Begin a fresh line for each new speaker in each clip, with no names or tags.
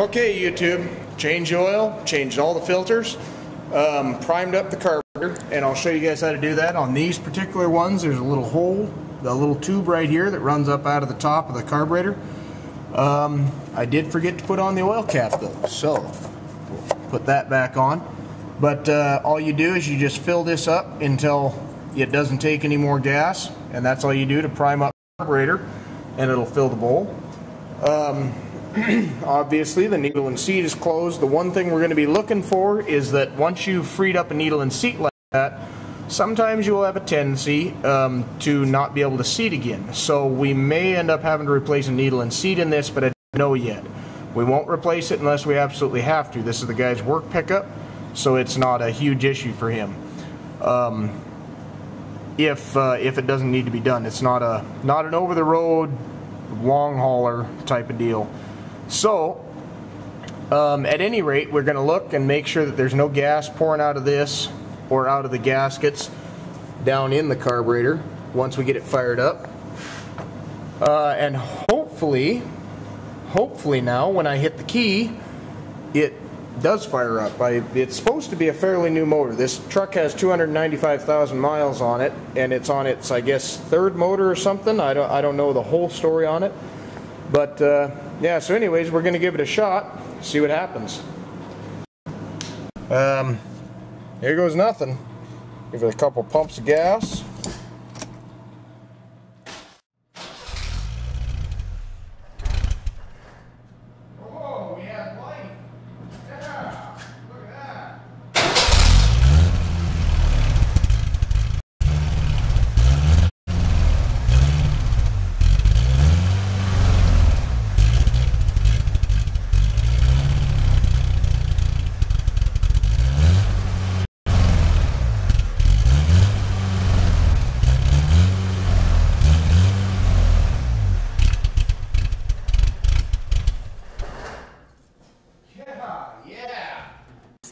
Okay, YouTube, change oil, changed all the filters, um, primed up the carburetor, and I'll show you guys how to do that. On these particular ones, there's a little hole, the little tube right here that runs up out of the top of the carburetor. Um, I did forget to put on the oil cap though, so we'll put that back on. But uh, all you do is you just fill this up until it doesn't take any more gas, and that's all you do to prime up the carburetor, and it'll fill the bowl. Um, obviously the needle and seat is closed. The one thing we're going to be looking for is that once you've freed up a needle and seat like that, sometimes you will have a tendency um, to not be able to seat again. So we may end up having to replace a needle and seat in this, but I don't know yet. We won't replace it unless we absolutely have to. This is the guy's work pickup, so it's not a huge issue for him. Um, if uh, if it doesn't need to be done, it's not a not an over the road long hauler type of deal. So, um, at any rate, we're going to look and make sure that there's no gas pouring out of this or out of the gaskets down in the carburetor once we get it fired up. Uh, and hopefully, hopefully now when I hit the key, it does fire up. I, it's supposed to be a fairly new motor. This truck has 295,000 miles on it, and it's on its, I guess, third motor or something. I don't, I don't know the whole story on it. But uh, yeah, so anyways, we're going to give it a shot, see what happens. Um, here goes nothing. Give it a couple pumps of gas.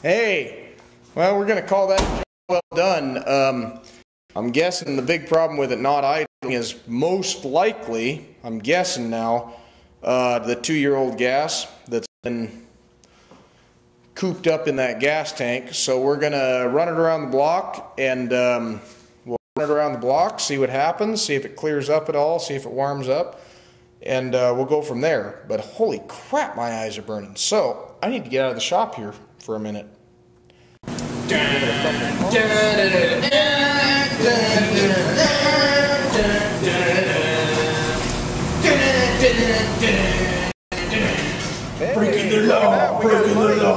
Hey, well, we're going to call that well done. Um, I'm guessing the big problem with it not idling is most likely, I'm guessing now, uh, the two year old gas that's been cooped up in that gas tank. So we're going to run it around the block and um, we'll run it around the block, see what happens, see if it clears up at all, see if it warms up, and uh, we'll go from there. But holy crap, my eyes are burning. So I need to get out of the shop here for a minute.
Breaking the law, breaking the law.